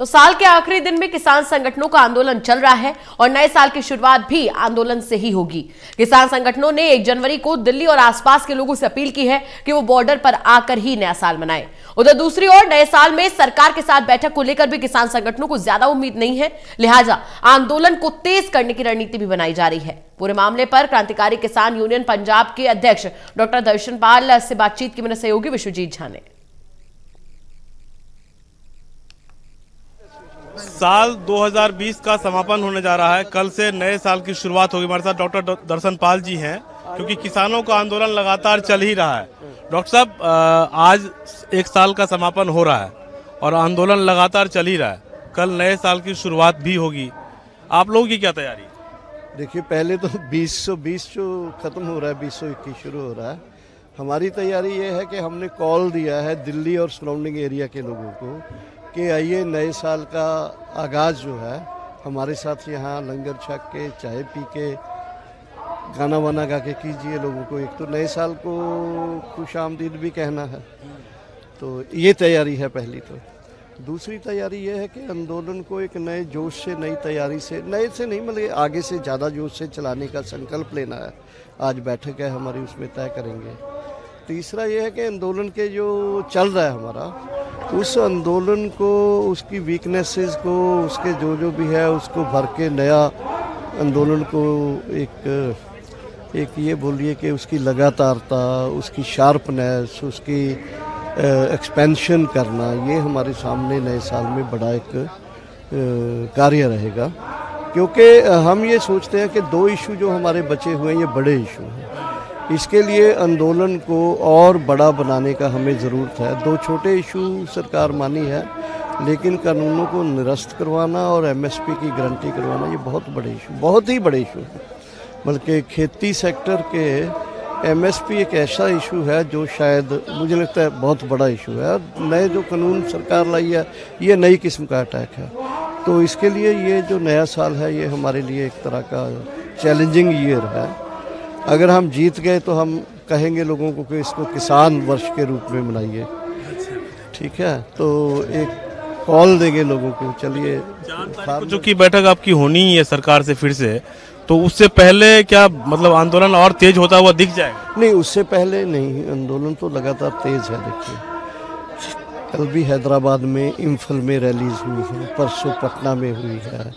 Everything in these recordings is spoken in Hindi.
तो साल के आखिरी दिन में किसान संगठनों का आंदोलन चल रहा है और नए साल की शुरुआत भी आंदोलन से ही होगी। किसान संगठनों ने एक जनवरी को दिल्ली और आसपास के लोगों से अपील की है कि वो बॉर्डर पर आकर ही नया साल मनाएँ। उधर दूसरी ओर, नए साल में सरकार के साथ बैठक को लेकर भी किसान संगठनों को ज़्यादा उम्मीद नहीं है। लिहाजा आंदोलन को तेज करने की रणनीति भी बनाई जा रही है। पूरे मामले पर क्रांतिकारी किसान यूनियन पंजाब के अध्यक्ष डॉक्टर दर्शन पाल से बातचीत की मेरे सहयोगी विश्वजीत झा ने। साल 2020 का समापन होने जा रहा है। कल से नए साल की शुरुआत होगी। हमारे साथ डॉक्टर दर्शन पाल जी हैं, क्योंकि किसानों का आंदोलन लगातार चल ही रहा है। डॉक्टर साहब आज एक साल का समापन हो रहा है और आंदोलन लगातार चल ही रहा है। कल नए साल की शुरुआत भी होगी। आप लोगों की क्या तैयारी? देखिए, पहले तो बीस सौ बीस जो ख़त्म हो रहा है, बीस सौ इक्कीस शुरू हो रहा है। हमारी तैयारी ये है कि हमने कॉल दिया है दिल्ली और सराउंडिंग एरिया के लोगों को कि आइए, नए साल का आगाज़ जो है, हमारे साथ यहाँ लंगर छक के, चाय पी के, गाना वाना गा के कीजिए लोगों को। एक तो नए साल को खुश आमदीद भी कहना है तो ये तैयारी है पहली तो। दूसरी तैयारी ये है कि आंदोलन को एक नए जोश से, नई तैयारी से, नए से नहीं मतलब आगे से ज़्यादा जोश से चलाने का संकल्प लेना है। आज बैठक है हमारी उसमें तय करेंगे। तीसरा ये है कि आंदोलन के जो चल रहा है हमारा उस आंदोलन को, उसकी वीकनेसेस को, उसके जो जो भी है, उसको भर के नया आंदोलन को एक एक ये बोलिए कि उसकी लगातारता, उसकी शार्पनेस उसकी एक्सपेंशन करना, ये हमारे सामने नए साल में बड़ा एक कार्य रहेगा। क्योंकि हम ये सोचते हैं कि दो इशू जो हमारे बचे हुए हैं, ये बड़े इशू हैं। इसके लिए आंदोलन को और बड़ा बनाने का हमें ज़रूरत है। दो छोटे इशू सरकार मानी है, लेकिन कानूनों को निरस्त करवाना और एमएसपी की गारंटी करवाना, ये बहुत बड़े इशू, बहुत ही बड़े इशू है। बल्कि खेती सेक्टर के एमएसपी एक ऐसा इशू है जो शायद मुझे लगता है बहुत बड़ा इशू है। नए जो कानून सरकार लाई है, ये नई किस्म का अटैक है। तो इसके लिए ये जो नया साल है, ये हमारे लिए एक तरह का चैलेंजिंग ईयर है। अगर हम जीत गए तो हम कहेंगे लोगों को कि इसको किसान वर्ष के रूप में मनाइए। ठीक है? तो एक कॉल देंगे लोगों को चलिए। जो की बैठक आपकी होनी ही है सरकार से फिर से तो उससे पहले क्या मतलब आंदोलन और तेज होता हुआ दिख जाएगा? नहीं उससे पहले नहीं आंदोलन तो लगातार तेज है देखिए। कल भी हैदराबाद में इम्फल में रैलीज हुई है परसों पटना में हुई है।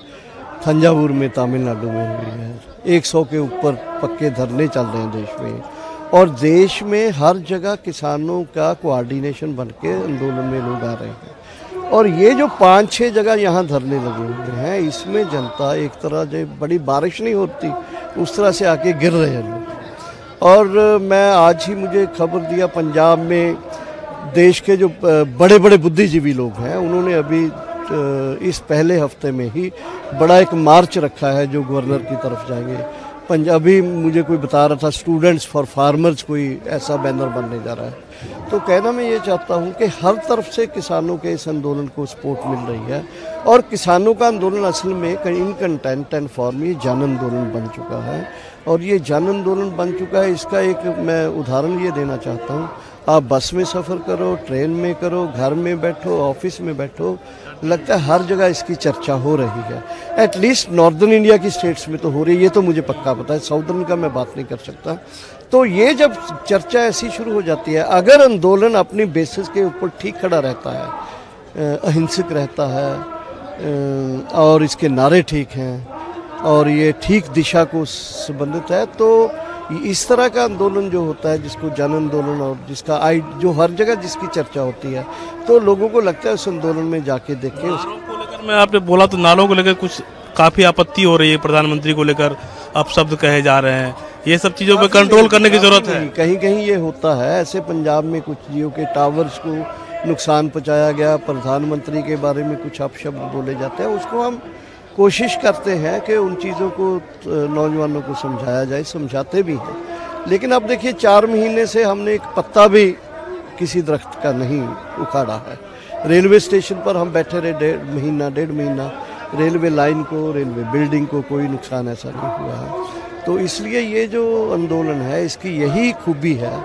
थंजावुर में तमिलनाडु में हुई है। 100 के ऊपर पक्के धरने चल रहे हैं देश में। और देश में हर जगह किसानों का कोऑर्डिनेशन बन के आंदोलन में लोग आ रहे हैं। और ये जो पाँच छह जगह यहाँ धरने लगे हुए हैं, इसमें जनता एक तरह जो बड़ी बारिश नहीं होती, उस तरह से आके गिर रहे हैं लोग। और मैं आज ही मुझे खबर दिया, पंजाब में देश के जो बड़े बड़े बुद्धिजीवी लोग हैं, उन्होंने अभी इस पहले हफ़्ते में ही बड़ा एक मार्च रखा है जो गवर्नर की तरफ़ जाएँगे। पंजाबी मुझे कोई बता रहा था स्टूडेंट्स फॉर फार्मर्स कोई ऐसा बैनर बनने जा रहा है। तो कहना मैं ये चाहता हूँ कि हर तरफ़ से किसानों के इस आंदोलन को सपोर्ट मिल रही है और किसानों का आंदोलन असल में इन कंटेंट एंड फॉर्म ये जन आंदोलन बन चुका है। और ये जन आंदोलन बन चुका है, इसका एक मैं उदाहरण ये देना चाहता हूँ। आप बस में सफ़र करो, ट्रेन में करो, घर में बैठो, ऑफ़िस में बैठो, लगता है हर जगह इसकी चर्चा हो रही है। एटलीस्ट नॉर्दर्न इंडिया की स्टेट्स में तो हो रही है, ये तो मुझे पक्का पता है साउदर्न का मैं बात नहीं कर सकता। तो ये जब चर्चा ऐसी शुरू हो जाती है, अगर आंदोलन अपनी बेसिस के ऊपर ठीक खड़ा रहता है अहिंसक रहता है और इसके नारे ठीक हैं और ये ठीक दिशा को संबंधित है तो इस तरह का आंदोलन जो होता है जिसको जन आंदोलन और जिसका आई जो हर जगह जिसकी चर्चा होती है तो लोगों को लगता है उस आंदोलन में जाके देखें। को लेकर मैं आपने बोला तो नालों को लेकर कुछ काफ़ी आपत्ति हो रही है प्रधानमंत्री को लेकर अब शब्द कहे जा रहे हैं। ये सब चीज़ों पे कंट्रोल करने की ज़रूरत है। कहीं कहीं ये होता है ऐसे पंजाब में कुछ जियो के टावर्स को नुकसान पहुँचाया गया प्रधानमंत्री के बारे में कुछ अपशब्द बोले जाते हैं उसको हम कोशिश करते हैं कि उन चीज़ों को नौजवानों को समझाया जाए, समझाते भी हैं। लेकिन अब देखिए, चार महीने से हमने एक पत्ता भी किसी दरख्त का नहीं उखाड़ा है। रेलवे स्टेशन पर हम बैठे रहे डेढ़ महीना डेढ़ महीना। रेलवे लाइन को, रेलवे बिल्डिंग को कोई नुकसान ऐसा नहीं हुआ है। तो इसलिए ये जो आंदोलन है, इसकी यही खूबी है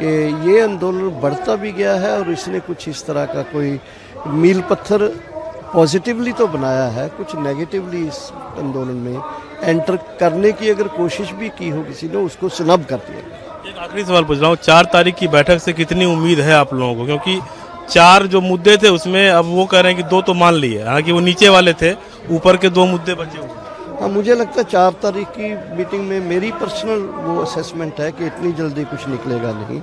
कि ये आंदोलन बढ़ता भी गया है और इसने कुछ इस तरह का कोई मील पत्थर पॉजिटिवली तो बनाया है कुछ नेगेटिवली इस आंदोलन में एंटर करने की अगर कोशिश भी की हो किसी ने उसको स्नब कर दिया एक आखिरी सवाल पूछ रहा हूँ चार तारीख की बैठक से कितनी उम्मीद है आप लोगों को? क्योंकि चार जो मुद्दे थे उसमें अब वो कह रहे हैं कि दो तो मान लिए हालाँकि वो नीचे वाले थे ऊपर के दो मुद्दे बचे हुए हाँ। मुझे लगता है चार तारीख की मीटिंग में मेरी पर्सनल वो असेसमेंट है कि इतनी जल्दी कुछ निकलेगा नहीं।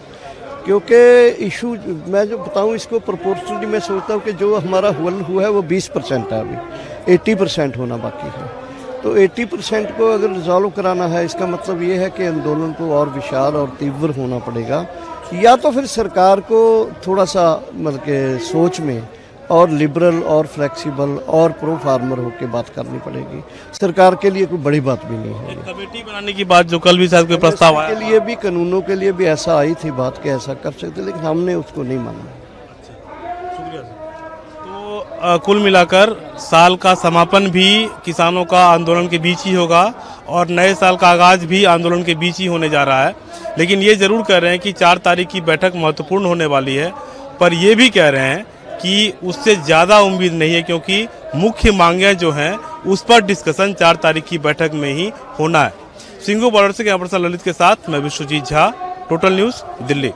क्योंकि इशू, मैं जो बताऊँ इसको प्रपोर्शनली मैं सोचता हूँ कि जो हमारा हल हुआ है वो 20 परसेंट है अभी। 80 परसेंट होना बाकी है। तो 80 परसेंट को अगर रिजॉल्व कराना है, इसका मतलब ये है कि आंदोलन को और विशाल और तीव्र होना पड़ेगा। या तो फिर सरकार को थोड़ा सा मतलब सोच में और लिबरल और फ्लेक्सिबल और प्रो फार्मर होकर बात करनी पड़ेगी। सरकार के लिए कोई बड़ी बात भी नहीं है। कमेटी बनाने की बात जो कल भी शायद कोई प्रस्ताव आया के लिए भी कानूनों के लिए भी ऐसा आई थी बात कि ऐसा कर सकते लेकिन हमने उसको नहीं माना। तो कुल मिलाकर साल का समापन भी किसानों का आंदोलन के बीच ही होगा और नए साल का आगाज़ भी आंदोलन के बीच ही होने जा रहा है। लेकिन ये ज़रूर कह रहे हैं कि चार तारीख की बैठक महत्वपूर्ण होने वाली है पर ये भी कह रहे हैं कि उससे ज़्यादा उम्मीद नहीं है क्योंकि मुख्य मांगे जो हैं, उस पर डिस्कशन चार तारीख की बैठक में ही होना है। सिंगू बॉर्डर से कैमरा ललित के साथ मैं विश्वजीत झा टोटल न्यूज़ दिल्ली।